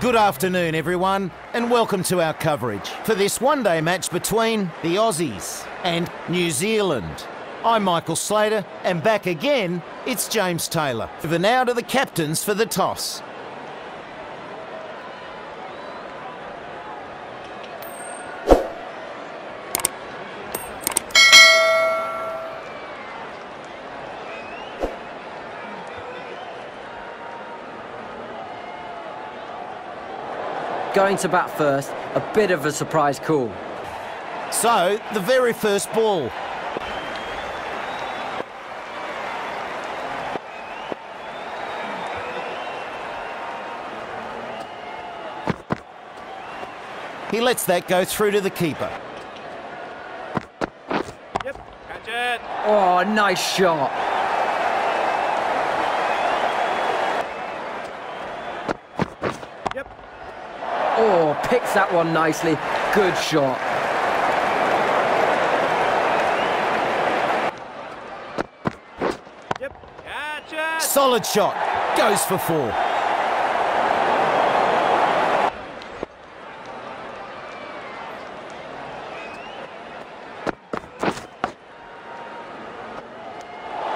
Good afternoon, everyone, and welcome to our coverage for this one day match between the Aussies and New Zealand. I'm Michael Slater, and back again, it's James Taylor. For now to the captains for the toss. Going to bat first, a bit of a surprise call. So, the very first ball. He lets that go through to the keeper. Yep, catch it. Oh, nice shot. Yep. Oh, picks that one nicely. Good shot. Yep, catch it. Solid shot. Goes for four.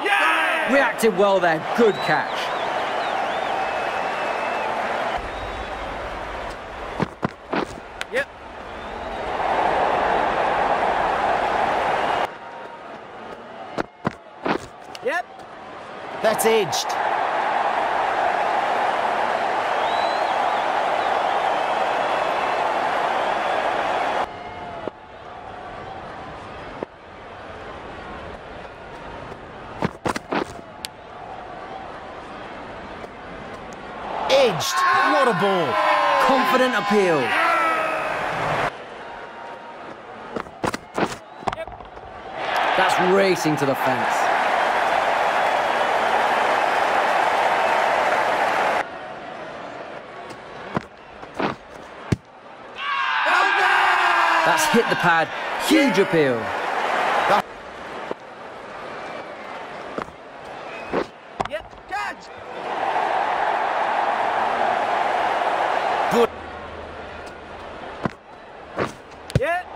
Yeah! Reacted well there. Good catch. Yep. Yep. That's edged. Edged. What a ball. Confident appeal. That's racing to the fence. That's hit the pad. Huge appeal. Good. Yep.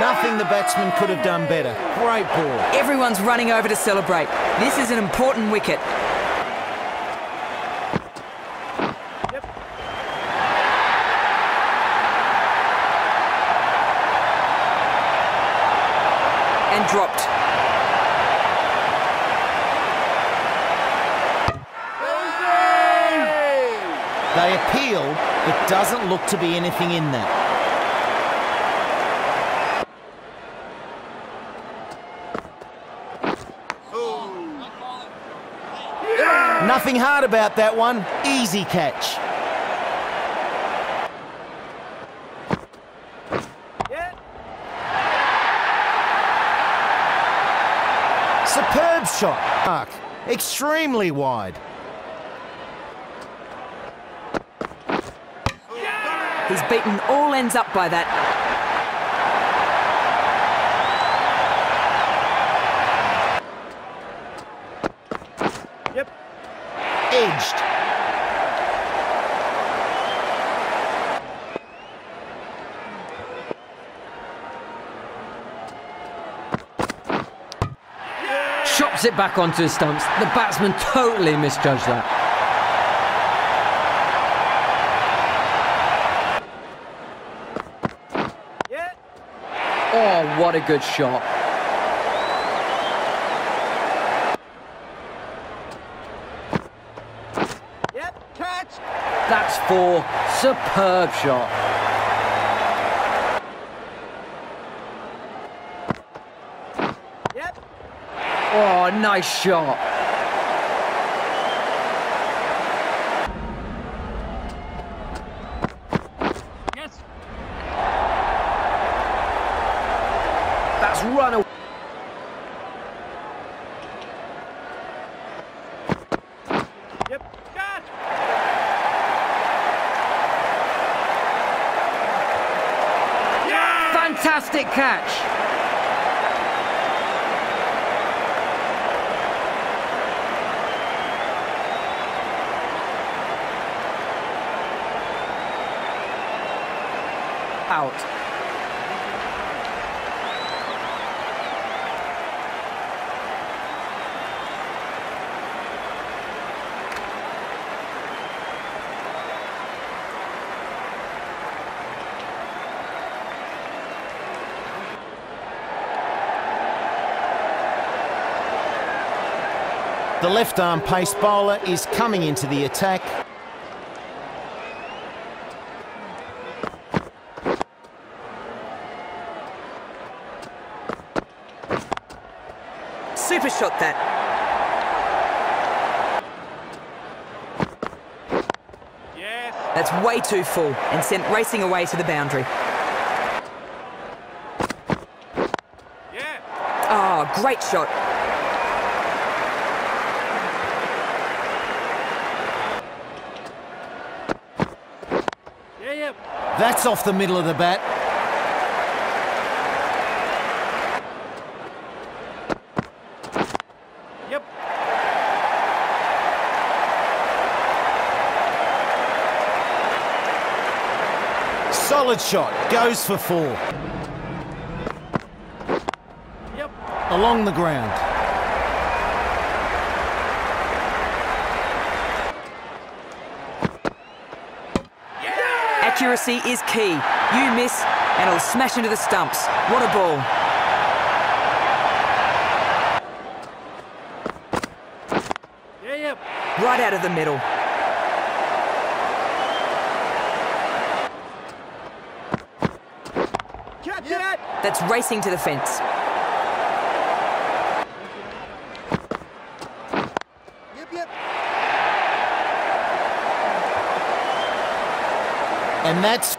Nothing the batsman could have done better. Great ball. Everyone's running over to celebrate. This is an important wicket. And dropped. They appeal, but doesn't look to be anything in that. Nothing hard about that one. Easy catch. Yep. Superb shot. Mark. Extremely wide. He's beaten all ends up by that. Yep. Edged. Chops it back onto his stumps. The batsman totally misjudged that. Oh, what a good shot. Yep, catch. That's four. Superb shot. Yep. Oh, nice shot. Yes. That's run away. Yep. Yeah! Fantastic catch. Out. The left arm pace bowler is coming into the attack. Super shot that. Yes. That's way too full and sent racing away to the boundary. Yeah. Oh, great shot. Yeah, yeah. That's off the middle of the bat. Yep. Solid shot, goes for four. Yep. Along the ground. Accuracy is key. You miss and it'll smash into the stumps. What a ball. Yeah, yeah. Right out of the middle. Catch it. That's racing to the fence. Yep, yep. And that's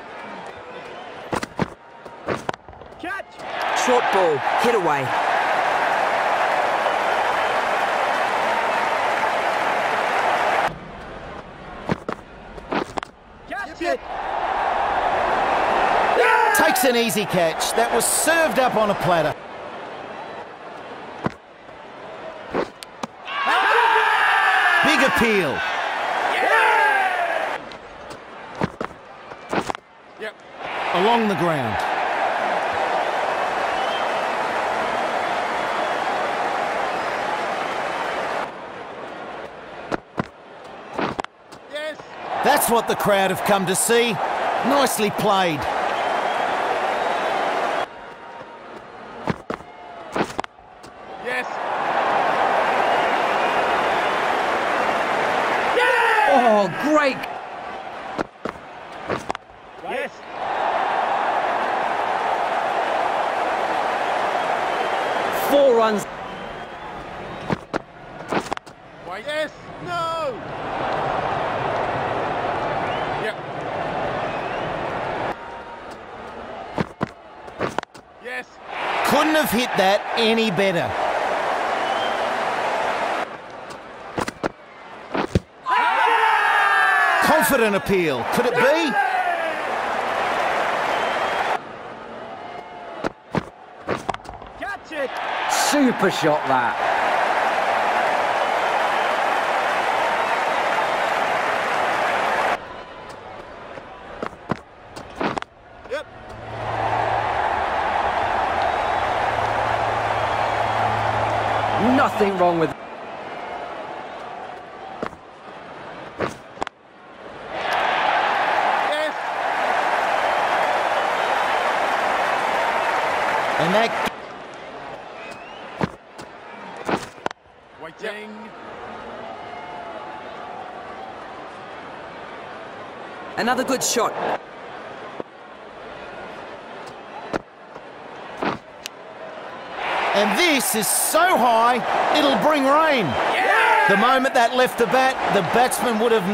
Catch. Short ball, hit away. Catch it. Takes an easy catch. That was served up on a platter. Big appeal. Yep. Along the ground. Yes. That's what the crowd have come to see. Nicely played. Yes. Oh, great. Yes. Four runs. Why? Yes. No. Yep. Yes. Couldn't have hit that any better. Confident appeal. Could it be? Catch it. Super shot that. Yep. Nothing wrong with Yes. And that Waiting. Another good shot. and this is so high, it'll bring rain. The moment that left the bat, the batsman would have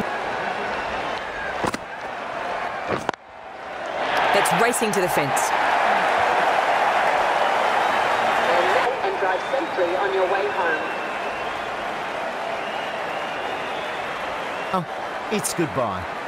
That's racing to the fence. Drive safely on your way home. Oh, it's goodbye.